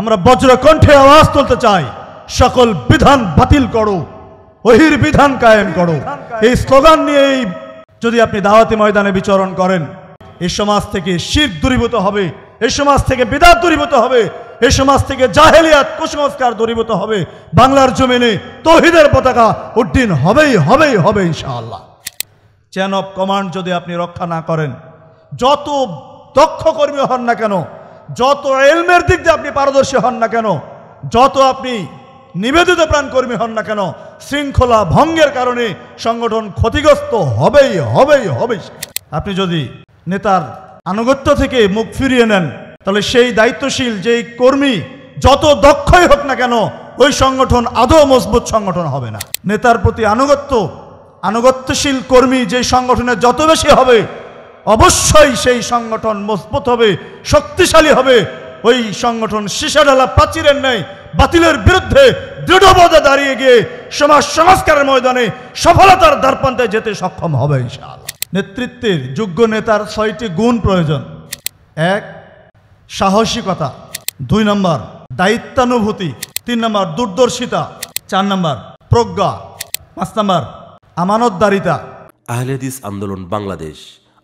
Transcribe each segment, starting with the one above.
আমরা বজ্রকণ্ঠে আওয়াজ তুলতে চাই। সকল বিধান বাতিল করো। ওহির বিধান কায়েম করো। এই স্লোগান নিয়েই যদি আপনি দাওয়াতি ময়দানে বিচরণ করেন এই সমাজ থেকে শির দূরীভূত হবে এই সমাজ থেকে বিদাত দূরীভূত হবে এই সমাজ থেকে জাহেলিয়াত, কুসংস্কার দূরীভূত হবে, বাংলার জমিনে তহিদের পতাকা উড্ডীন হবেই হবেই হবে ইনশাআল্লাহ। চেন অফ কমান্ড যদি আপনি রক্ষা না করেন, যত দক্ষ কর্মী হন না কেন যত এলমের দিক দিয়ে আপনি পারদর্শী হন না কেন, যত আপনি নিবেদিত প্রাণ কর্মী হন না কেন, শৃঙ্খলা ভঙ্গের কারণে সংগঠন ক্ষতিগ্রস্ত হবেই হবেই হবেই। আপনি যদি নেতার আনুগত্য থেকে মুখ ফিরিয়ে নেন, তাহলে সেই দায়িত্বশীল, যেই কর্মী যত দক্ষই হোক না কেন, ওই সংগঠন আদৌ মজবুত সংগঠন হবে না। নেতার প্রতি আনুগত্য, আনুগত্যশীল কর্মী যে সংগঠনে যত বেশি হবে অবশ্যই সেই সংগঠন মজবুত হবে, শক্তিশালী হবে। ওই সংগঠন সীসাডালা প্রাচীরের নেই বাতিলের বিরুদ্ধে দৃঢ়ভাবে দাঁড়িয়ে গিয়ে সমাজ সংস্কারের ময়দানে সফলতার দ্বারপ্রান্তে যেতে সক্ষম হবে ইনশাআল্লাহ। নেতৃত্বের যোগ্য নেতার ছয়টি গুণ প্রয়োজন। এক, সাহসিকতা। দুই নম্বর, দায়িত্বানুভূতি। তিন নম্বর, দূরদর্শিতা। চার নম্বর, প্রজ্ঞা। পাঁচ নম্বর, আমানতদারিতা। আহলেদিস আন্দোলন বাংলাদেশ।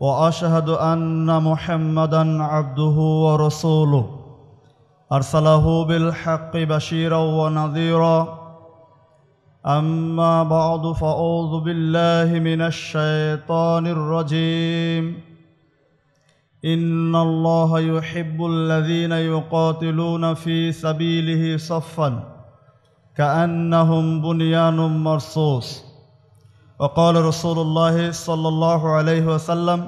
وأشهد أن محمدا عبده ورسوله. أرسله بالحق بشيرا ونذيرا. أما بعد فأعوذ بالله من الشيطان الرجيم. إن الله يحب الذين يقاتلون في سبيله صفا كأنهم بنيان مرصوص. وقال رسول الله صلى الله عليه وسلم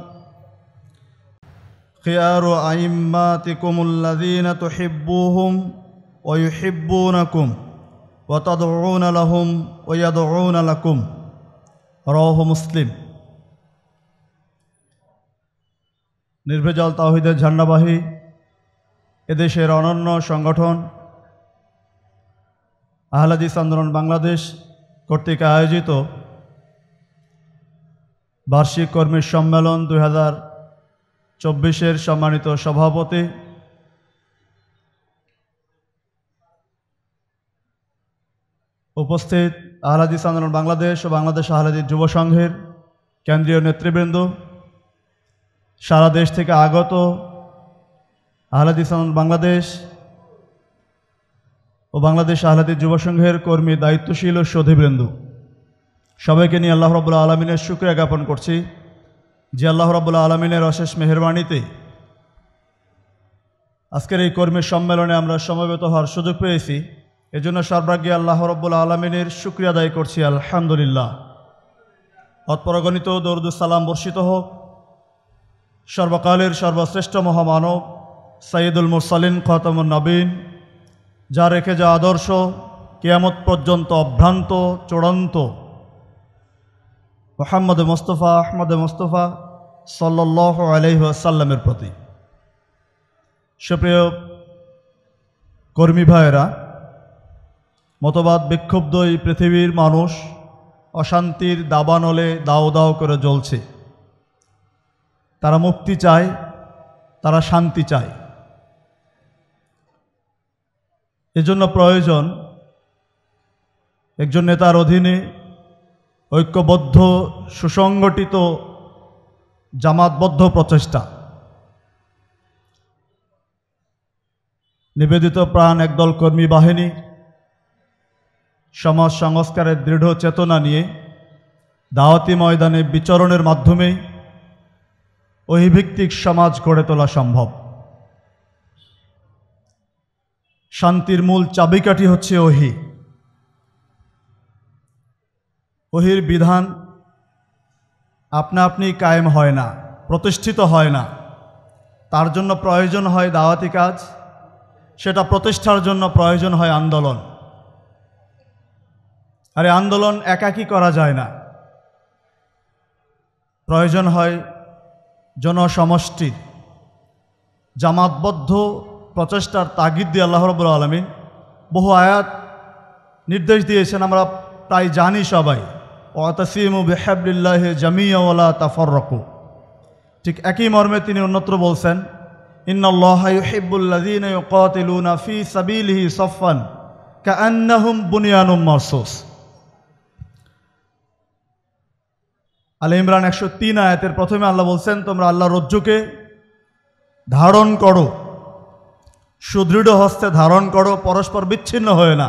خيار أئماتكم الذين تحبوهم ويحبونكم وتدعون لهم ويدعون لكم رواه মুসলিম নির্ভেজাল তাহিদের ঝান্ডাবাহী এদেশের অনন্য সংগঠন আহলাদিস আন্দোলন বাংলাদেশ কর্তৃক আয়োজিত বার্ষিক কর্মী সম্মেলন দুই হাজার চব্বিশের সম্মানিত সভাপতি। উপস্থিত আহলাদিস আন্দোলন বাংলাদেশ ও বাংলাদেশ আহলাদিস যুব সংঘের কেন্দ্রীয় নেতৃবৃন্দ। সারা দেশ থেকে আগত আহলাদিস আন্দোলন বাংলাদেশ ও বাংলাদেশ আহলাদিস যুব সংঘের কর্মী দায়িত্বশীল ও সধিবৃন্দ সবাইকে নিয়ে আল্লাহ রবুল্লা আলমিনের শুক্রিয়া জ্ঞাপন করছি। যে আল্লাহ রবুল্লা আলমিনের অশেষ মেহরবানিতে আজকের এই কর্মী সম্মেলনে আমরা সমবেত হওয়ার সুযোগ পেয়েছি, এজন্য সর্বাগ্যে আল্লাহ রব্বুল আলমিনের শুক্রিয়া আদায় করছি, আলহামদুলিল্লাহ। অৎপরগণিত দরুদুসালাম বর্ষিত হোক। সর্বকালের সর্বশ্রেষ্ঠ মহামানব সাইদুল মুরসালিন খতমুল নবীন, যা রেখে যা আদর্শ, কেয়ামত পর্যন্ত অভ্রান্ত, চূড়ান্ত মোহাম্মদ মোস্তফা, আহমদ মোস্তফা সাল্লাহ আলহাসাল্লামের প্রতি। সুপ্রিয় কর্মী ভাইয়েরা, মতবাদ বিক্ষুব্ধ এই পৃথিবীর মানুষ অশান্তির দাবানলে দাও দাও করে জ্বলছে। তারা মুক্তি চায়, তারা শান্তি চায়। এজন্য প্রয়োজন একজন নেতার অধীনে ঐক্যবদ্ধ, সুসংগঠিত, জামাতবদ্ধ প্রচেষ্টা। নিবেদিত প্রাণ একদল কর্মী বাহিনী, সমাজ সংস্কারের দৃঢ় চেতনা নিয়ে দাওয়াতি ময়দানে বিচরণের মাধ্যমেই অহিভিত্তিক সমাজ গড়ে তোলা সম্ভব। শান্তির মূল চাবিকাঠি হচ্ছে ওহি ওহির বিধান আপনা আপনি কায়েম হয় না, প্রতিষ্ঠিত হয় না। তার জন্য প্রয়োজন হয় দাওয়াতি কাজ, সেটা প্রতিষ্ঠার জন্য প্রয়োজন হয় আন্দোলন। আর আন্দোলন একাকী করা যায় না। প্রয়োজন হয় জনসমষ্টির জামাতবদ্ধ প্রচেষ্টার তাগিদ দিয়ে আল্লাহ রবুল আলমিন বহু আয়াত নির্দেশ দিয়েছেন, আমরা প্রায় জানি সবাই। ওয়াতাসিম বেহাবলিল্লাহ জামিয়াওয়ালা তাফররকু। ঠিক একই মর্মে তিনি অন্যত্র বলছেন ফি সাবিলিহি সাফফান কাআন্নাহুম বুনিয়ানুম মারসুস। আল ইমরান একশো তিন আয়াতের প্রথমে আল্লাহ বলছেন, তোমরা আল্লাহ রজ্জুকে ধারণ করো। সুদৃঢ় হস্তে ধারণ করো, পরস্পর বিচ্ছিন্ন হয়ে না।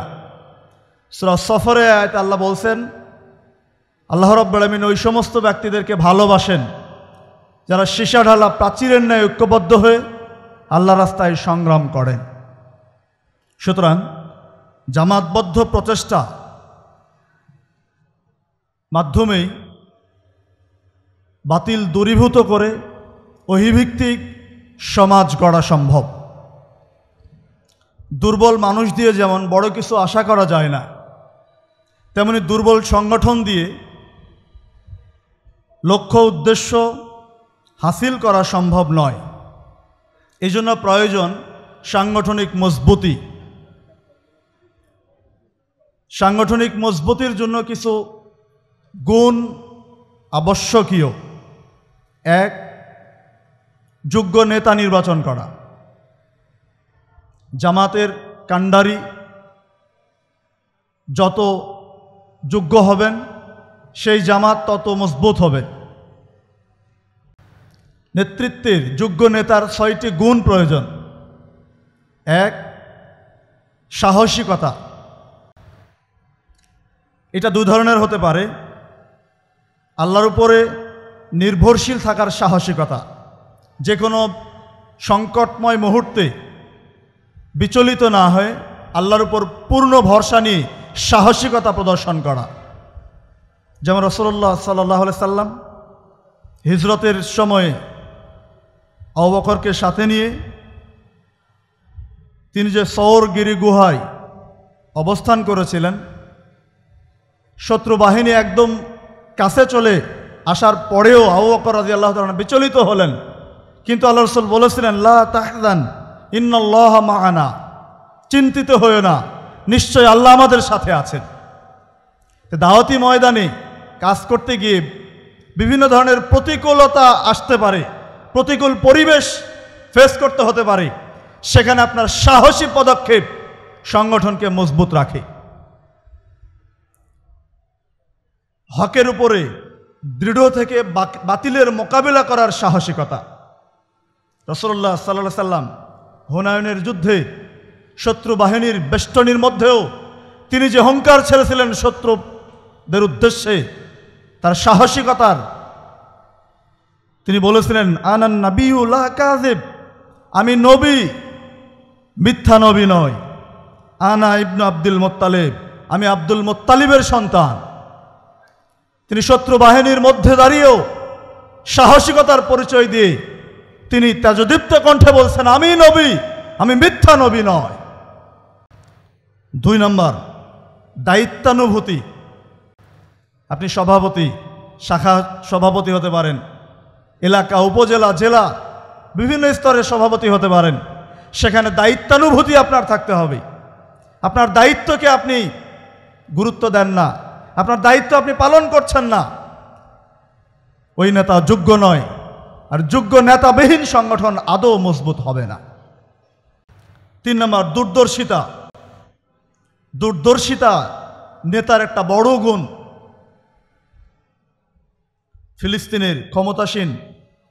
সুরা সফরে আয়াত আল্লাহ বলছেন আল্লাহ রব্বুল ওই সমস্ত ব্যক্তিদেরকে ভালোবাসেন, যারা সীসা ঢালা প্রাচীরের ন্যায় ঐক্যবদ্ধ হয়ে আল্লাহ রাস্তায় সংগ্রাম করেন। সুতরাং জামাতবদ্ধ প্রচেষ্টা মাধ্যমেই বাতিল দূরীভূত করে অহিভিত্তিক সমাজ গড়া সম্ভব। দুর্বল মানুষ দিয়ে যেমন বড় কিছু আশা করা যায় না, তেমনি দুর্বল সংগঠন দিয়ে লক্ষ্য উদ্দেশ্য হাসিল করা সম্ভব নয়। এই জন্য প্রয়োজন সাংগঠনিক মজবুতি। সাংগঠনিক মজবুতির জন্য কিছু গুণ আবশ্যকীয়। এক, যোগ্য নেতা নির্বাচন করা। জামাতের কাণ্ডারি যত যোগ্য হবেন সেই জামাত তত মজবুত হবে। নেতৃত্বের যোগ্য নেতার ছয়টি গুণ প্রয়োজন। এক, সাহসিকতা। এটা দু ধরনের হতে পারে। আল্লাহর উপরে নির্ভরশীল থাকার সাহসিকতা। যে কোনো সংকটময় মুহূর্তে বিচলিত না হয়ে আল্লাহর উপর পূর্ণ ভরসা নিয়ে সাহসিকতা প্রদর্শন করা। যেমন রসল্লাহ সাল্লাহ সাল্লাম হিজরতের সময়ে অবকরকে সাথে নিয়ে তিনি যে সৌরগিরি গুহায় অবস্থান করেছিলেন শত্রু বাহিনী একদম কাছে চলে আসার পরেও আবু বকর রাজি আল্লাহ তাআলা বিচলিত হলেন। কিন্তু আল্লাহ রসুল বলেছিলেন, লা তাহদান ইন্নাল্লাহ মাহানা চিন্তিত হয়েও না, নিশ্চয় আল্লাহ আমাদের সাথে আছেন। দাওয়াতি ময়দানে কাজ করতে গিয়ে বিভিন্ন ধরনের প্রতিকূলতা আসতে পারে, প্রতিকূল পরিবেশ ফেস করতে হতে পারে, সেখানে আপনার সাহসী পদক্ষেপ সংগঠনকে মজবুত রাখে। হকের উপরে দৃঢ় থেকে বাতিলের মোকাবিলা করার সাহসিকতা। রসল্লাহ সাল্লাহ সাল্লাম হুনায়নের যুদ্ধে শত্রু বাহিনীর বেষ্টনীর মধ্যেও তিনি যে হংকার ছেড়েছিলেন শত্রুদের উদ্দেশ্যে তার সাহসিকতার। তিনি বলেছিলেন আনান নাবিউল্লাহ কাজেব আমি নবী, মিথ্যা নবী নয় আনা ইবনু আব্দুল মোত্তালেব। আমি আব্দুল মোত্তালিবের সন্তান। তিনি শত্রু বাহিনীর মধ্যে দাঁড়িয়েও সাহসিকতার পরিচয় দিয়ে তিনি তেজদীপ্ত কণ্ঠে বলছেন, আমি নবী, আমি মিথ্যা নবী নয় দুই নম্বর, দায়িত্বানুভূতি। আপনি সভাপতি, শাখা সভাপতি হতে পারেন, এলাকা, উপজেলা, জেলা, বিভিন্ন স্তরের সভাপতি হতে পারেন। সেখানে দায়িত্বানুভূতি আপনার থাকতে হবে। আপনার দায়িত্বকে আপনি গুরুত্ব দেন না। আপনার দায়িত্ব আপনি পালন করছেন না। ওই নেতা যোগ্য নয়, আর যোগ্য নেতাবিহীন সংগঠন আদৌ মজবুত হবে না। তিন নম্বর, দূরদর্শিতা। দূরদর্শিতা নেতার একটা বড় গুণ। ফিলিস্তিনের ক্ষমতাসীন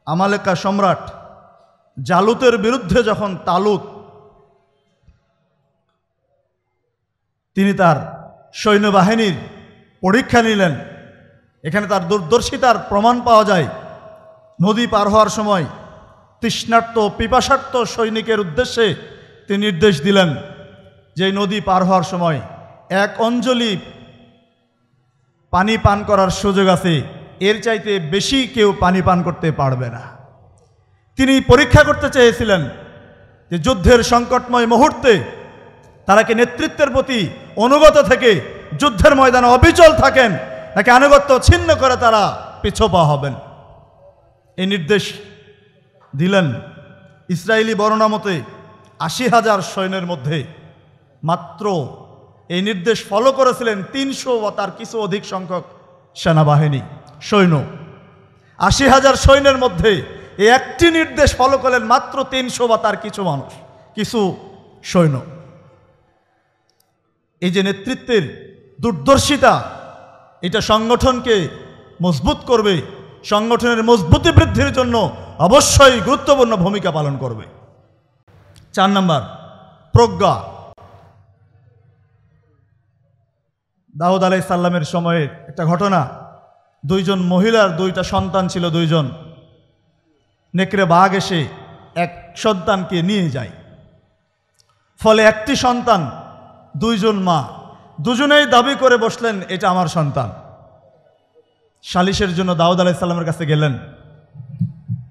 আমালেকা সম্রাট জালুতের বিরুদ্ধে যখন তালুত, তিনি তার সৈন্যবাহিনীর পরীক্ষা নিলেন। এখানে তার দূরদর্শিতার প্রমাণ পাওয়া যায়। নদী পার হওয়ার সময় তৃষ্ণার্ত, পিপাসার্ত সৈনিকের উদ্দেশ্যে তিনি নির্দেশ দিলেন যে নদী পার হওয়ার সময় এক অঞ্জলি পানি পান করার সুযোগ আছে। এর চাইতে বেশি কেউ পানি পান করতে পারবে না। তিনি পরীক্ষা করতে চেয়েছিলেন যে যুদ্ধের সংকটময় মুহূর্তে তারা কি নেতৃত্বের প্রতি অনুগত থেকে যুদ্ধের ময়দানে অবিচল থাকেন, নাকি আনুগত্য ছিন্ন করে তারা পিছপা হবেন? এই নির্দেশ দিলেন ইসরায়েলি বর্ণনা মতে আশি হাজার সৈন্যের মধ্যে। মাত্র এই নির্দেশ ফলো করেছিলেন তিনশো বা তার কিছু অধিক সংখ্যক সেনাবাহিনী। সৈন্য। আশি হাজার সৈন্যের মধ্যে এই একটি নির্দেশ ফলো করলেন মাত্র তিনশো বা তার কিছু মানুষ, কিছু সৈন্য। এই যে নেতৃত্বের দুর্দর্শিতা, এটা সংগঠনকে মজবুত করবে, সংগঠনের মজবুতি বৃদ্ধির জন্য অবশ্যই গুরুত্বপূর্ণ ভূমিকা পালন করবে। চার নম্বর, প্রজ্ঞা। দাউদ আলাই সাল্লামের সময়ের একটা ঘটনা দুইজন মহিলার দুইটা সন্তান ছিল দুইজন। নেকড়ে বাঘ এসে এক সন্তানকে নিয়ে যায়। ফলে একটি সন্তান, দুইজন মা। দুজনেই দাবি করে বসলেন, এটা আমার সন্তান। সালিশের জন্য দাউদ আলাইসাল্লামের কাছে গেলেন।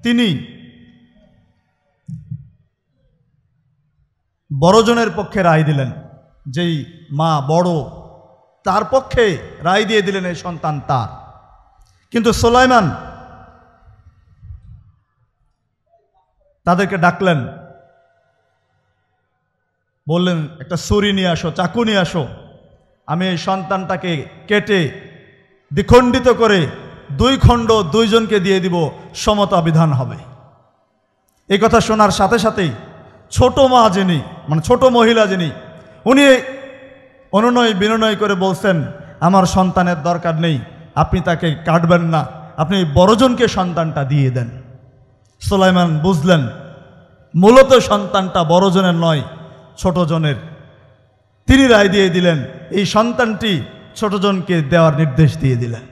তিনি বড়জনের পক্ষে রায় দিলেন, যেই মা বড়, তার পক্ষে রায় দিয়ে দিলেন, এই সন্তান তার। কিন্তু সোলাইমান তাদেরকে ডাকলেন, বললেন, একটা ছুরি নিয়ে আসো, চাকু নিয়ে আসো। আমি এই সন্তানটাকে কেটে, দ্বিখণ্ডিত করে দুই খণ্ড দুইজনকে দিয়ে দিব, সমতা বিধান হবে। এই কথা শোনার সাথে সাথেই ছোট মা যিনি মানে ছোট মহিলা যিনি, উনি অনুনয় বিনয় করে বলছেন, আমার সন্তানের দরকার নেই আপনি তাকে কাটবেন না। আপনি বড়জনকে সন্তানটা দিয়ে দেন। সোলাইমান বুঝলেন, মূলত সন্তানটা বড়জনের নয়, ছোটজনের। তিনি রায় দিয়ে দিলেন, এই সন্তানটি ছোটজনকে দেওয়ার নির্দেশ দিয়ে দিলেন।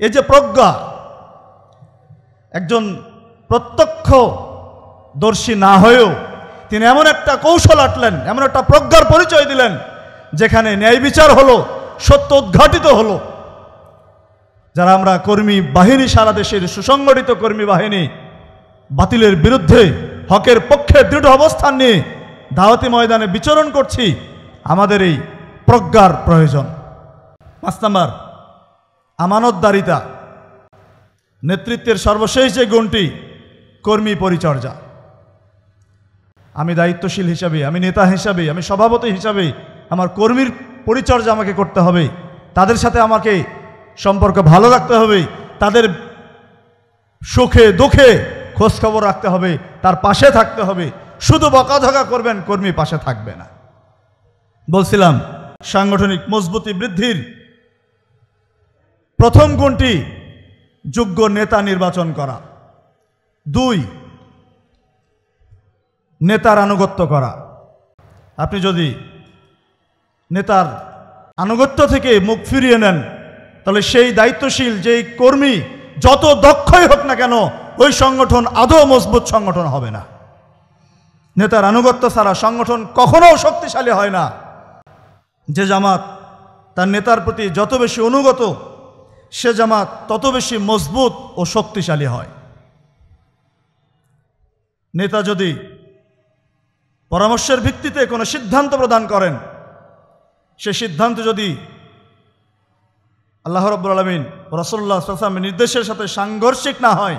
এই যে প্রজ্ঞা, একজন প্রত্যক্ষ দর্শী না হয়েও তিনি এমন একটা কৌশল আটলেন, এমন একটা প্রজ্ঞার পরিচয় দিলেন, যেখানে ন্যায় বিচার হলো, সত্য উদ্ঘাটিত হলো। যারা আমরা কর্মী বাহিনী সারা দেশের সুসংগঠিত কর্মী বাহিনী, বাতিলের বিরুদ্ধে, হকের পক্ষে দৃঢ় অবস্থান নিয়ে দাওয়াতি ময়দানে বিচরণ করছি আমাদের এই প্রজ্ঞার প্রয়োজন। পাঁচ নাম্বার, আমানতদারিতা। নেতৃত্বের সর্বশেষ যে গুণটি, কর্মী পরিচর্যা। আমি দায়িত্বশীল হিসাবে, আমি নেতা হিসাবে, আমি সভাপতি হিসাবে আমার কর্মীর পরিচর্যা আমাকে করতে হবে। তাদের সাথে আমাকে সম্পর্ক ভালো রাখতে হবে, তাদের সুখে, দুঃখে খোঁজখবর রাখতে হবে, তার পাশে থাকতে হবে। শুধু বকাঝকা করবেন, কর্মী পাশে থাকবে না। বলছিলাম, সাংগঠনিক মজবুতি বৃদ্ধির প্রথম গুণটি যোগ্য নেতা নির্বাচন করা। দুই, নেতার আনুগত্য করা। আপনি যদি নেতার আনুগত্য থেকে মুখ ফিরিয়ে নেন তাহলে সেই দায়িত্বশীল, যেই কর্মী, যত দক্ষই হোক না কেন, ওই সংগঠন আদৌ মজবুত সংগঠন হবে না। নেতার আনুগত্য ছাড়া সংগঠন কখনো শক্তিশালী হয় না। যে জামাত তার নেতার প্রতি যত বেশি অনুগত, সে জামাত তত বেশি মজবুত ও শক্তিশালী হয়। নেতা যদি পরামর্শের ভিত্তিতে কোনো সিদ্ধান্ত প্রদান করেন, সে সিদ্ধান্ত যদি আল্লাহ রব্বুল আলমিন রসল্লা সাল্লামের নির্দেশের সাথে সাংঘর্ষিক না হয়,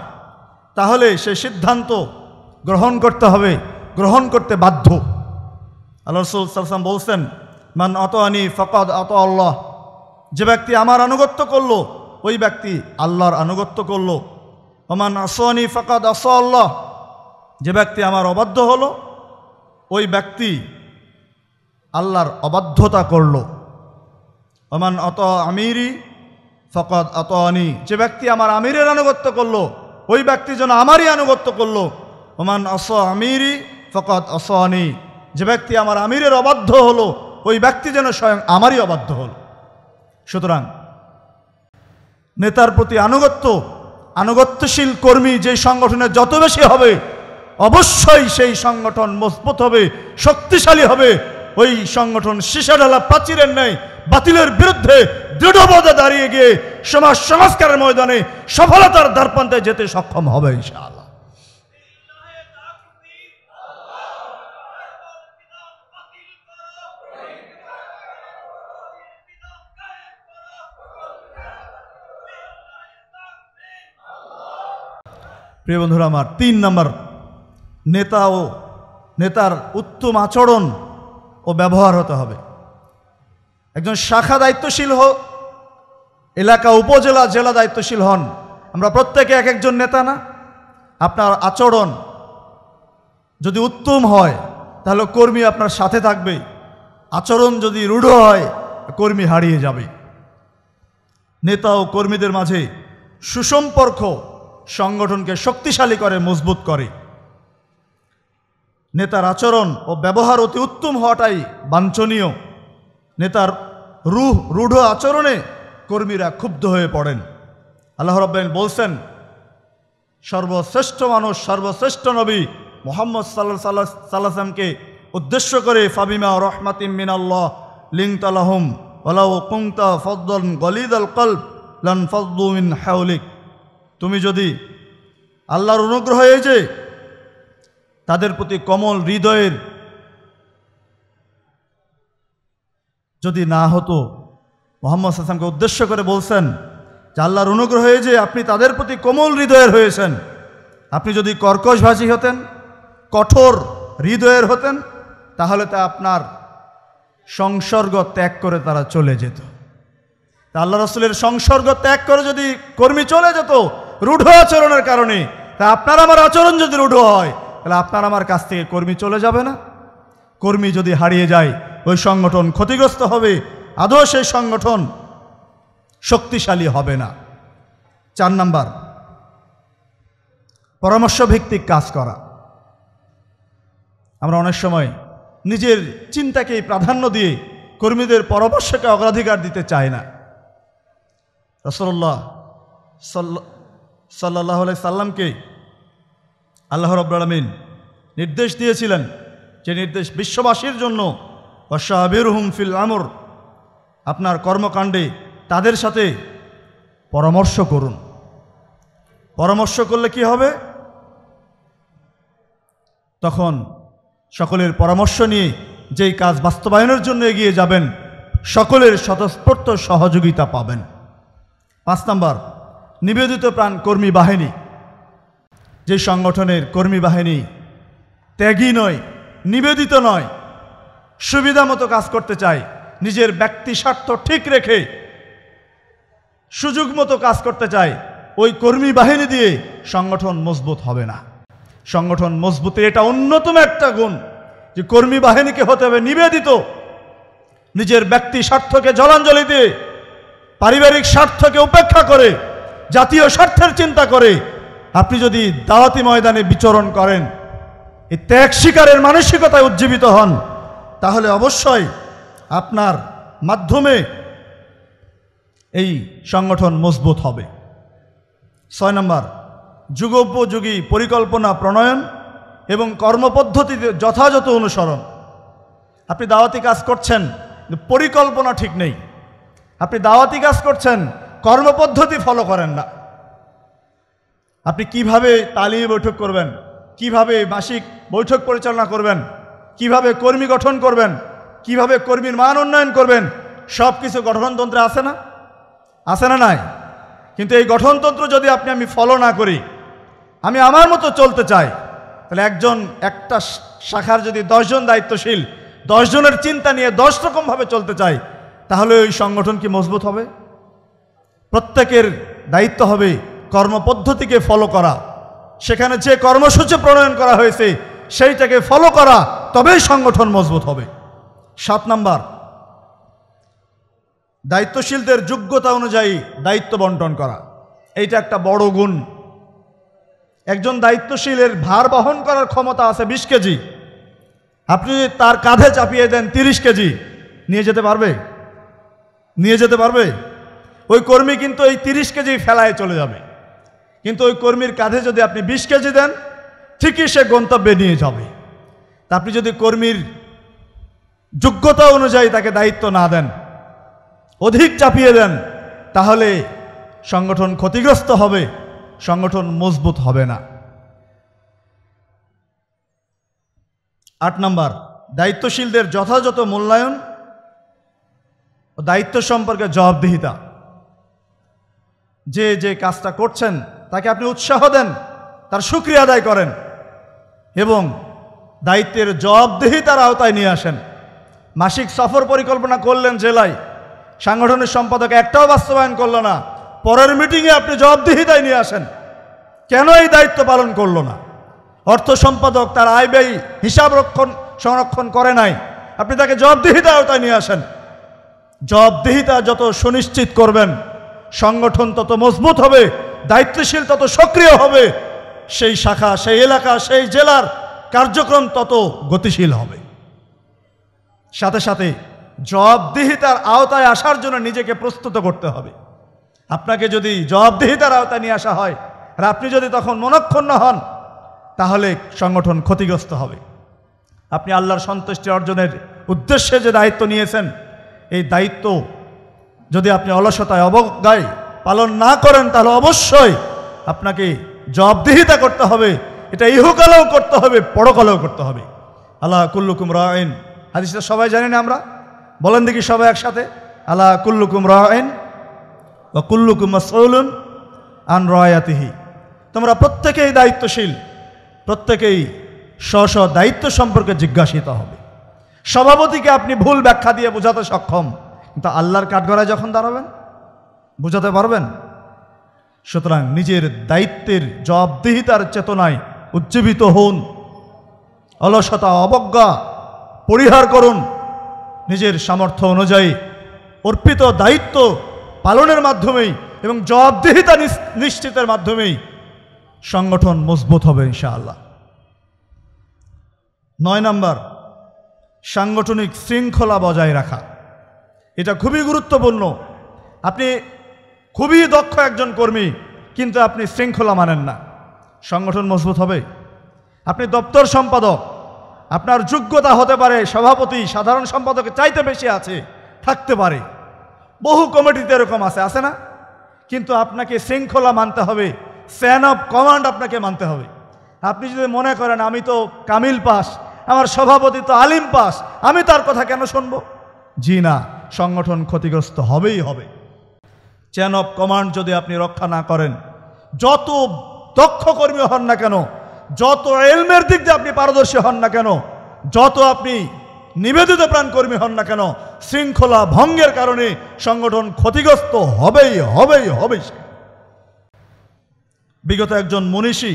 তাহলে সে সিদ্ধান্ত গ্রহণ করতে হবে, গ্রহণ করতে বাধ্য। আল্লাহ রসুল সাল্লাম বলছেন, মান অত আনি ফকদ অত আল্লাহ। যে ব্যক্তি আমার আনুগত্য করল, ওই ব্যক্তি আল্লাহর আনুগত্য করল। ওমান আসনি ফকদ আস আল্লাহ। যে ব্যক্তি আমার অবাধ্য হলো, ওই ব্যক্তি আল্লাহর অবাধ্যতা করল। ওমান অত আমিরি ফকত অত আনি যে ব্যক্তি আমার আমিরের আনুগত্য করল, ওই ব্যক্তি যেন আমারই আনুগত্য করল। ওমান অস আমিরি ফকত অস আনি যে ব্যক্তি আমার আমিরের অবাধ্য হলো, ওই ব্যক্তি যেন স্বয়ং আমারই অবাধ্য হলো। সুতরাং নেতার প্রতি আনুগত্য, আনুগত্যশীল কর্মী যে সংগঠনে যত বেশি হবে, অবশ্যই সেই সংগঠন মজবুত হবে, শক্তিশালী হবে। ওই সংগঠন সীসাঢালা প্রাচীরের নেই বাতিলের বিরুদ্ধে দৃঢ়বোধে দাঁড়িয়ে গিয়ে সমাজ সংস্কারের ময়দানে সফলতার দ্বারপ্রান্তে যেতে সক্ষম হবে, ইনশাআল্লাহ। প্রিয় বন্ধুরা, আমার তিন নম্বর নেতা ও নেতার উত্তম আচরণ ও ব্যবহার হতে হবে। একজন শাখা দায়িত্বশীল হোক, এলাকা উপজেলা, জেলা দায়িত্বশীল হন। আমরা প্রত্যেকে এক একজন নেতা না? আপনার আচরণ যদি উত্তম হয়, তাহলে কর্মী আপনার সাথে থাকবে। আচরণ যদি রূঢ় হয়, কর্মী হারিয়ে যাবে। নেতা ও কর্মীদের মাঝে সুসম্পর্ক সংগঠনকে শক্তিশালী করে, মজবুত করে। নেতার আচরণ ও ব্যবহার অতি উত্তম হওয়াটাই বাঞ্ছনীয়। নেতার রুহ, রূঢ় আচরণে কর্মীরা ক্ষুব্ধ হয়ে পড়েন। আল্লাহ রব্বাইন বলছেন, সর্বশ্রেষ্ঠ মানুষ, সর্বশ্রেষ্ঠ নবী মোহাম্মদ সাল্লাহ সাল্লাহ সাল্লাহামকে উদ্দেশ্য করে, ফাবিমা রহমাতিম মিনাল্লাহ লিং তালাহুম ওলাউ কুংতা ফদ্দন গলিদ আল কল্প লান ফদ্দু মিন হাউলিক তুমি যদি আল্লাহর অনুগ্রহ এই যে, তাদের প্রতি কমল হৃদয়ের যদি না হতো, মোহাম্মদ হাসানকে উদ্দেশ্য করে বলছেন যে আল্লাহর অনুগ্রহ হয়ে যে আপনি তাদের প্রতি কোমল হৃদয়ের হয়েছেন, আপনি যদি কর্কশভাষী হতেন, কঠোর হৃদয়ের হতেন, তাহলে তা আপনার সংসর্গ ত্যাগ করে তারা চলে যেত। তা আল্লাহ রসুলের সংসর্গ ত্যাগ করে যদি কর্মী চলে যেত, রূঢ় আচরণের কারণে, তা আপনার আমার আচরণ যদি রূঢ় হয়, তাহলে আপনার আমার কাছ থেকে কর্মী চলে যাবে না। কর্মী যদি হারিয়ে যায় ওই সংগঠন ক্ষতিগ্রস্ত হবে, আদৌ সেই সংগঠন শক্তিশালী হবে না। চার নাম্বার পরামর্শ ভিত্তিক কাজ করা। আমরা অনেক সময় নিজের চিন্তাকেই প্রাধান্য দিয়ে কর্মীদের পরামর্শকে অগ্রাধিকার দিতে চায় না। রসল্লাহ সাল্লাহ সাল্লামকে আল্লাহ রব্বুল নির্দেশ দিয়েছিলেন, যে নির্দেশ বিশ্ববাসীর জন্য অশাবির হুম ফিল আমর, আপনার কর্মকাণ্ডে তাদের সাথে পরামর্শ করুন। পরামর্শ করলে কি হবে? তখন সকলের পরামর্শ নিয়ে যেই কাজ বাস্তবায়নের জন্য এগিয়ে যাবেন, সকলের স্বতঃস্ফূর্ত সহযোগিতা পাবেন। পাঁচ নম্বর, নিবেদিত প্রাণ কর্মী বাহিনী। যে সংগঠনের কর্মী বাহিনী ত্যাগী নয়, নিবেদিত নয় সুবিধা মতো কাজ করতে চায় নিজের ব্যক্তি স্বার্থ ঠিক রেখে সুযোগ মতো কাজ করতে চায় ওই কর্মী বাহিনী দিয়ে সংগঠন মজবুত হবে না। সংগঠন মজবুতের এটা অন্যতম একটা গুণ যে কর্মী বাহিনীকে হতে হবে নিবেদিত। নিজের ব্যক্তি স্বার্থকে জলাঞ্জলি দিয়ে পারিবারিক স্বার্থকে উপেক্ষা করে, জাতীয় স্বার্থের চিন্তা করে। আপনি যদি দাওয়াতি ময়দানে বিচরণ করেন এই ত্যাগ শিকারের মানসিকতায় উজ্জীবিত হন। তাহলে অবশ্যই আপনার মাধ্যমে এই সংগঠন মজবুত হবে। ছয় নম্বর, যুগোপযোগী পরিকল্পনা প্রণয়ন এবং কর্মপদ্ধতিতে যথাযথ অনুসরণ। আপনি দাওয়াতি কাজ করছেন পরিকল্পনা ঠিক নেই। আপনি দাওয়াতি কাজ করছেন, কর্মপদ্ধতি ফলো করেন না। আপনি কীভাবে তালিমি বৈঠক করবেন, কীভাবে মাসিক বৈঠক পরিচালনা করবেন কীভাবে কর্মী গঠন করবেন? কীভাবে কর্মীর মান উন্নয়ন করবেন? সব কিছু গঠনতন্ত্রে আছে না? আছে না নাই? কিন্তু এই গঠনতন্ত্র যদি আপনি আমি ফলো না করি, আমি আমার মতো চলতে চাই, তাহলে একজন, একটা শাখার যদি দশজন দায়িত্বশীল, দশজনের চিন্তা নিয়ে দশ রকমভাবে চলতে চাই, তাহলে ওই সংগঠন কি মজবুত হবে? প্রত্যেকের দায়িত্ব হবে কর্মপদ্ধতিকে ফলো করা। সেখানে যে কর্মসূচি প্রণয়ন করা হয়েছে সেইটাকে ফলো করা, তবেই সংগঠন মজবুত হবে। সাত নাম্বার, দায়িত্বশীলদের যোগ্যতা অনুযায়ী দায়িত্ব বন্টন করা। এইটা একটা বড় গুণ। একজন দায়িত্বশীলের ভার বহন করার ক্ষমতা আছে বিশ কেজি। আপনি যদি তার কাঁধে চাপিয়ে দেন তিরিশ কেজি, নিয়ে যেতে পারবে? নিয়ে যেতে পারবে? ওই কর্মী কিন্তু এই তিরিশ কেজি ফেলায় চলে যাবে। কিন্তু ওই কর্মীর কাঁধে যদি আপনি বিশ কেজি দেন ঠিকই সে গন্তব্যে নিয়ে যাবে। আপনি যদি কর্মীর যোগ্যতা অনুযায়ী তাকে দায়িত্ব না দেন, অধিক চাপিয়ে দেন, তাহলে সংগঠন ক্ষতিগ্রস্ত হবে, সংগঠন মজবুত হবে না। আট নম্বর, দায়িত্বশীলদের যথাযথ মূল্যায়ন ও দায়িত্ব সম্পর্কে জবাবদিহিতা। যে যে কাজটা করছেন, তাকে আপনি উৎসাহ দেন। তার সুক্রিয়া আদায় করেন এবং দায়িত্বের জবাবদেহিতার আওতায় নিয়ে আসেন। মাসিক সফর পরিকল্পনা করলেন জেলায়। সাংগঠনিক সম্পাদক একটাও বাস্তবায়ন করল না। পরের মিটিংয়ে আপনি জবাবদিহিতায় নিয়ে আসেন। কেন এই দায়িত্ব পালন করল না? অর্থ সম্পাদক তার আয় ব্যয় হিসাব রক্ষণ, সংরক্ষণ করে নাই। আপনি তাকে জবাবদিহিতা আওতায় নিয়ে আসেন। জবাবদিহিতা যত সুনিশ্চিত করবেন, সংগঠন তত মজবুত হবে, দায়িত্বশীল তত সক্রিয় হবে। সেই শাখা, সেই এলাকা, সেই জেলার কার্যক্রম তত গতিশীল হবে। সাথে সাথে জবাবদিহিতার আওতায় আসার জন্য নিজেকে প্রস্তুত করতে হবে। আপনাকে যদি জবাবদিহিতার আওতায় নিয়ে আসা হয় আর আপনি যদি তখন মনক্ষুণ্ণ হন, তাহলে সংগঠন ক্ষতিগ্রস্ত হবে। আপনি আল্লাহর সন্তুষ্টি অর্জনের উদ্দেশ্যে যে দায়িত্ব নিয়েছেন, এই দায়িত্ব যদি আপনি অলসতায় অবজ্ঞায় পালন না করেন, তাহলে অবশ্যই আপনাকে জবাবদিহিতা করতে হবে, এটা ইহুকালেও করতে হবে, পরকালেও করতে হবে। আল্লাহ কুল্লুকুম রায়ন হাদিসটা সবাই জানি না আমরা? বলেন দেখি সবাই একসাথে। আল্লাহ কুল্লুকুম রায়ন বা কুল্লুকুম মাসউলুন আন রয়াতিহি। তোমরা প্রত্যেকেই দায়িত্বশীল, প্রত্যেকেই স্ব স্ব দায়িত্ব সম্পর্কে জিজ্ঞাসিত হবে। সভাপতিকে আপনি ভুল ব্যাখ্যা দিয়ে বোঝাতে সক্ষম, কিন্তু আল্লাহর কাঠগড়ায় যখন দাঁড়াবেন, বোঝাতে পারবেন? সুতরাং নিজের দায়িত্বের জবাবদিহিতার চেতনায় উজ্জীবিত হন। অলসতা, অবজ্ঞা পরিহার করুন। নিজের সামর্থ্য অনুযায়ী অর্পিত দায়িত্ব পালনের মাধ্যমেই এবং জবাবদিহিতা নিশ্চিতের মাধ্যমেই সংগঠন মজবুত হবে ইনশাআল্লাহ। নয় নাম্বার, সাংগঠনিক শৃঙ্খলা বজায় রাখা। এটা খুবই গুরুত্বপূর্ণ। আপনি খুবই দক্ষ একজন কর্মী, কিন্তু আপনি শৃঙ্খলা মানেন না। সংগঠন মজবুত হবে। আপনি দপ্তর সম্পাদক। আপনার যোগ্যতা হতে পারে সভাপতি, সাধারণ সম্পাদকের চাইতে বেশি আছে, থাকতে পারে। বহু কমিটিতে এরকম আছে আছে না? কিন্তু আপনাকে শৃঙ্খলা মানতে হবে। স্যান অফ কমান্ড আপনাকে মানতে হবে। আপনি যদি মনে করেন, আমি তো কামিল পাস, আমার সভাপতি তো আলিম পাস, আমি তার কথা কেন শুনব? জি না, সংগঠন ক্ষতিগ্রস্ত হবেই হবে। চেন অফ কমান্ড যদি আপনি রক্ষা না করেন, যত দক্ষ কর্মী হন না কেন, যত এলমের দিক দিয়ে আপনি পারদর্শী হন না কেন, যত আপনি নিবেদিত প্রাণ কর্মী হন না কেন, শৃঙ্খলা ভঙ্গের কারণে সংগঠন ক্ষতিগ্রস্ত হবেই হবেই হবেই বিগত একজন মনীষী,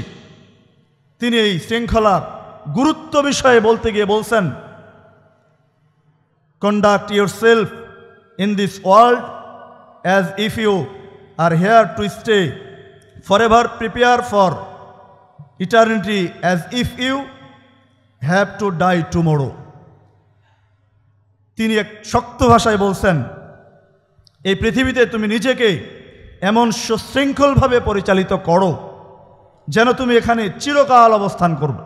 তিনি এই শৃঙ্খলার গুরুত্ব বিষয়ে বলতে গিয়ে বলছেন conduct yourself in this world as if you are here to stay, forever prepare for eternity as if you have to die tomorrow. তিনি এক শক্ত ভাষায় বলছেন, এই পৃথিবীতে তুমি নিজেকে এমন সুশৃঙ্খলভাবে পরিচালিত করো, যেন তুমি এখানে চিরকাল অবস্থান করবে।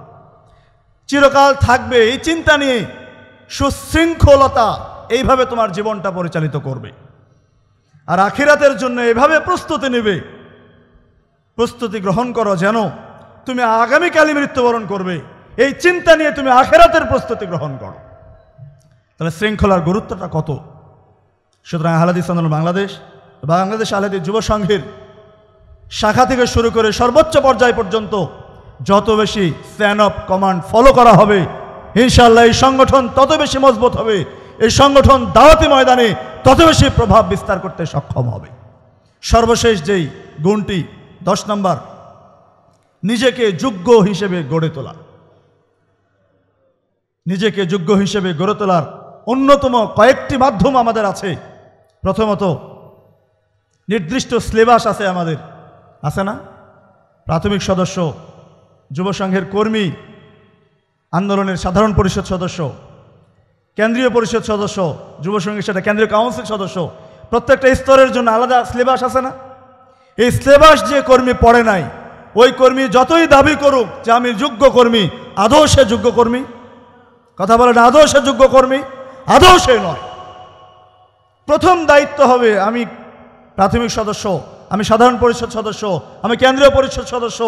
চিরকাল থাকবে এই চিন্তা নিয়ে সুশৃঙ্খলতা, এইভাবে তোমার জীবনটা পরিচালিত করবে। আর আখিরাতের জন্য এভাবে প্রস্তুতি নেবে। প্রস্তুতি গ্রহণ করো যেন তুমি আগামীকালই মৃত্যুবরণ করবে। এই চিন্তা নিয়ে তুমি আখেরাতের প্রস্তুতি গ্রহণ করো। তাহলে শৃঙ্খলার গুরুত্বটা কত? সুতরাং আহলাদিস আন্দোলন বাংলাদেশ বাংলাদেশ আহলাদি যুব সংঘের শাখা থেকে শুরু করে সর্বোচ্চ পর্যায় পর্যন্ত যত বেশি স্ট্যান্ড অফ কমান্ড ফলো করা হবে ইনশাল্লাহ এই সংগঠন তত বেশি মজবুত হবে। এই সংগঠন দাওয়াতি ময়দানে তত বেশি প্রভাব বিস্তার করতে সক্ষম হবে। সর্বশেষ যেই গুণটি, দশ নম্বর, নিজেকে যোগ্য হিসেবে গড়ে তোলা। নিজেকে যোগ্য হিসেবে গড়ে তোলার অন্যতম কয়েকটি মাধ্যম আমাদের আছে। প্রথমত, নির্দিষ্ট সিলেবাস আছে আমাদের। আছে না? প্রাথমিক সদস্য, যুব সংঘের কর্মী, আন্দোলনের সাধারণ পরিষদ সদস্য কেন্দ্রীয় পরিষদ সদস্য, যুব সংঘের সাথে কেন্দ্রীয় কাউন্সিল সদস্য, প্রত্যেকটা স্তরের জন্য আলাদা সিলেবাস আছে না? এই সিলেবাস যে কর্মী পড়ে নাই, ওই কর্মী যতই দাবি করুক যে আমি যোগ্য কর্মী, আদৌ সে যোগ্য কর্মী? কথা বলেন, আদৌ সে যোগ্য কর্মী? আদৌ সে নয়। প্রথম দায়িত্ব হবে আমি প্রাথমিক সদস্য, আমি সাধারণ পরিষদ সদস্য, আমি কেন্দ্রীয় পরিষদ সদস্য,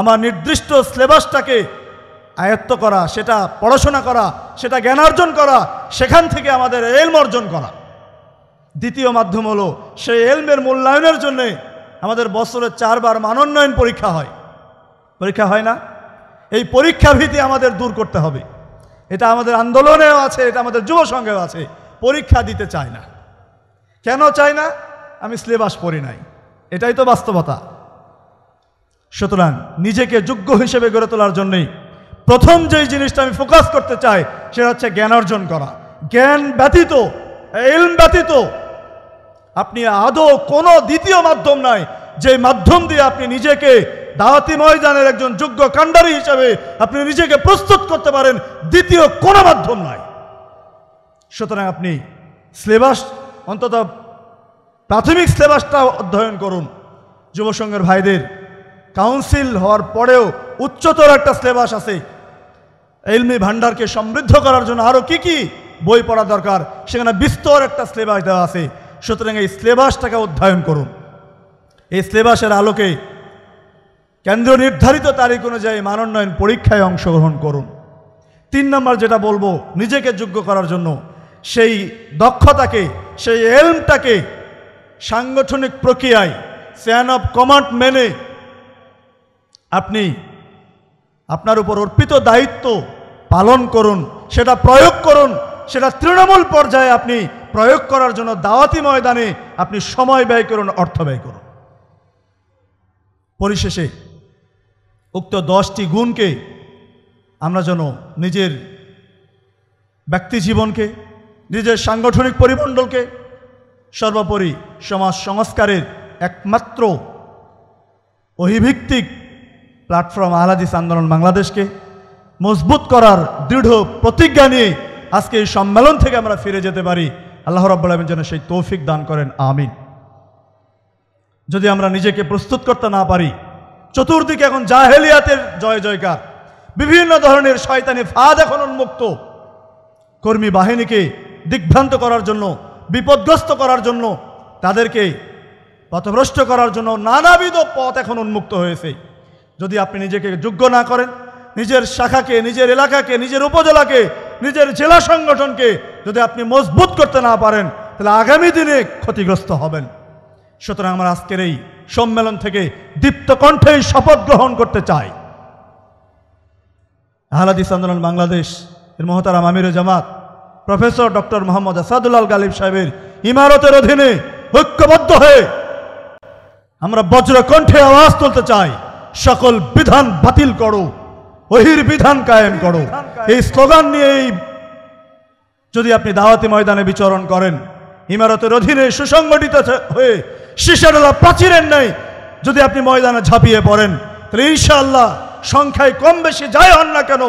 আমার নির্দিষ্ট সিলেবাসটাকে আয়ত্ত করা, সেটা পড়াশোনা করা, সেটা জ্ঞানার্জন করা, সেখান থেকে আমাদের এলম অর্জন করা। দ্বিতীয় মাধ্যম হলো, সেই এলমের মূল্যায়নের জন্যে আমাদের বছরে চারবার মানোন্নয়ন পরীক্ষা হয়। পরীক্ষা হয় না? এই পরীক্ষা ভীতি আমাদের দূর করতে হবে। এটা আমাদের আন্দোলনেও আছে, এটা আমাদের যুব সংঘেও আছে। পরীক্ষা দিতে চায় না। কেন চায় না? আমি সিলেবাস পড়ি নাই। এটাই তো বাস্তবতা। সুতরাং নিজেকে যোগ্য হিসেবে গড়ে তোলার জন্যই প্রথম যেই জিনিসটা আমি ফোকাস করতে চাই, সেটা হচ্ছে জ্ঞান অর্জন করা। জ্ঞান ব্যতীত এলম ব্যতীত, আপনি আদৌ কোনো দ্বিতীয় মাধ্যম নাই যে মাধ্যম দিয়ে আপনি নিজেকে দাওয়াতি ময়দানের একজন যোগ্য কাণ্ডারি হিসাবে আপনি নিজেকে প্রস্তুত করতে পারেন, দ্বিতীয় কোনো মাধ্যম নাই। সুতরাং আপনি সিলেবাস অন্তত প্রাথমিক সিলেবাসটা অধ্যয়ন করুন। যুবসংঘের ভাইদের কাউন্সিল হওয়ার পরেও উচ্চতর একটা সিলেবাস আছে। এলমি ভান্ডারকে সমৃদ্ধ করার জন্য আরও কি কি বই পড়া দরকার? সেখানে বিস্তর একটা সিলেবাস দেওয়া আছে। সুতরাং এই সিলেবাসটাকে অধ্যয়ন করুন। এই সিলেবাসের আলোকে কেন্দ্র নির্ধারিত তারিখ অনুযায়ী মানোন্নয়ন পরীক্ষায় অংশগ্রহণ করুন। তিন নম্বর যেটা বলব, নিজেকে যোগ্য করার জন্য। সেই দক্ষতাকে, সেই এলমটাকে সাংগঠনিক প্রক্রিয়ায় স্যান অফ কমান্ড মেনে আপনি আপনার উপর অর্পিত দায়িত্ব পালন করুন, সেটা প্রয়োগ করুন, সেটা তৃণমূল পর্যায়ে আপনি প্রয়োগ করার জন্য দাওয়াতি ময়দানে আপনি সময় ব্যয় করুন, অর্থ ব্যয় করুন। পরিশেষে উক্ত দশটি গুণকে আমরা যেন নিজের ব্যক্তি জীবনকে, নিজের সাংগঠনিক পরিমণ্ডলকে সর্বোপরি সমাজ সংস্কারের একমাত্র অহিভিত্তিক প্ল্যাটফর্ম আহলাদিস আন্দোলন বাংলাদেশকে মজবুত করার দৃঢ় প্রতিজ্ঞা নিয়ে আজকে এই সম্মেলন থেকে আমরা ফিরে যেতে পারি। আল্লাহ রাব্বুল আলমিন যেন সেই তৌফিক দান করেন। আমিন। যদি আমরা নিজেকে প্রস্তুত করতে না পারি, চতুর্দিকে এখন জাহেলিয়াতের জয় জয়কার, বিভিন্ন ধরনের শয়তানি ফাঁদ এখন উন্মুক্ত, কর্মী বাহিনীকে দিগ্ভ্রান্ত করার জন্য, বিপদগ্রস্ত করার জন্য, তাদেরকে পথভ্রষ্ট করার জন্য নানাবিধ পথ এখন উন্মুক্ত হয়েছে। যদি আপনি নিজেকে যোগ্য না করেন, নিজের শাখাকে, নিজের এলাকাকে, নিজের উপজেলাকে, নিজের জেলা সংগঠনকে যদি আপনি মজবুত করতে না পারেন, তাহলে আগামী দিনে ক্ষতিগ্রস্ত হবেন। সুতরাং আমরা আজকের এই সম্মেলন থেকে দীপ্ত কণ্ঠে শপথ গ্রহণ করতে চাই। আহলাদিস আন্দোলন বাংলাদেশ, এর মহতারাম আমির জামাত, প্রফেসর ডক্টর মোহাম্মদ আসাদুল্লাল গালিব সাহেবের ইমারতের অধীনে ঐক্যবদ্ধ হয়ে আমরা বজ্র কণ্ঠে আওয়াজ তুলতে চাই। সকল বিধান বাতিল করো ওহির বিধান কায়েম করো। এই স্লোগান নিয়ে এই যদি আপনি দাওয়াতি ময়দানে বিচরণ করেন, ইমারতের অধীনে সুসংগঠিত হয়ে শিশাডালা প্রাচীরের নেই যদি আপনি ময়দানে ঝাঁপিয়ে পড়েন, তাহলে ইনশাআল্লাহ সংখ্যায় কম বেশি যাই হন না কেন,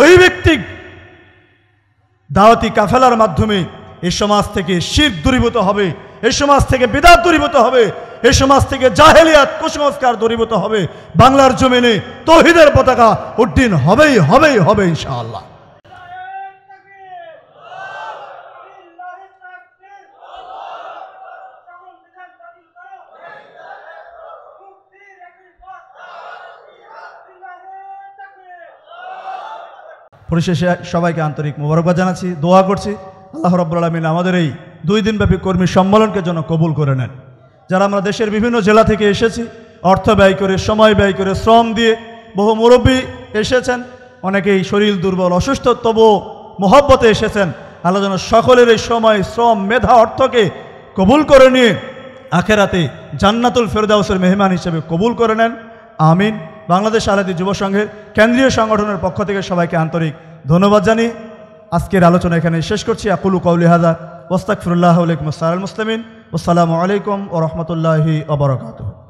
ওই ব্যক্তি দাওয়াতি কাফেলার মাধ্যমে এই সমাজ থেকে শির দূরীভূত হবে। এই সমাজ থেকে বিদাত দূরীভূত হবে। এই সমাজ থেকে জাহেলিয়াত, কুসংস্কার দূরীভূত হবে। বাংলার জমিনে তহিদের পতাকা উড্ডীন হবেই হবেই হবে ইনশাআল্লাহ। পরিশেষে সবাইকে আন্তরিক মোবারকবাদ জানাচ্ছি, দোয়া করছি। আল্লাহ রব্বুল আলমিন আমাদের এই দুই দিনব্যাপী কর্মী সম্মেলনকে যেন কবুল করে নেন। যারা আমরা দেশের বিভিন্ন জেলা থেকে এসেছি, অর্থ ব্যয় করে, সময় ব্যয় করে, শ্রম দিয়ে বহু মুরব্বী এসেছেন, অনেকেই শরীর দুর্বল, অসুস্থ তবু মোহব্বতে এসেছেন। আল্লাহ যেন সকলের এই সময়, শ্রম, মেধা, অর্থকে কবুল করে নিয়ে আখেরাতে জান্নাতুল ফেরদাউসের মেহমান হিসেবে কবুল করে নেন। আমিন। বাংলাদেশ আলাদি যুব সংঘের কেন্দ্রীয় সংগঠনের পক্ষ থেকে সবাইকে আন্তরিক ধন্যবাদ জানিয়ে আজকের আলোচনা এখানে শেষ করছি। আকুলু কৌলি হাজা ওস্তাক ফিরুল্লাহ আলাইকুম সাল মুসলিমিন। আসসালামু আলাইকুম ও রহমতুল্লাহি ওবরাকাতুহ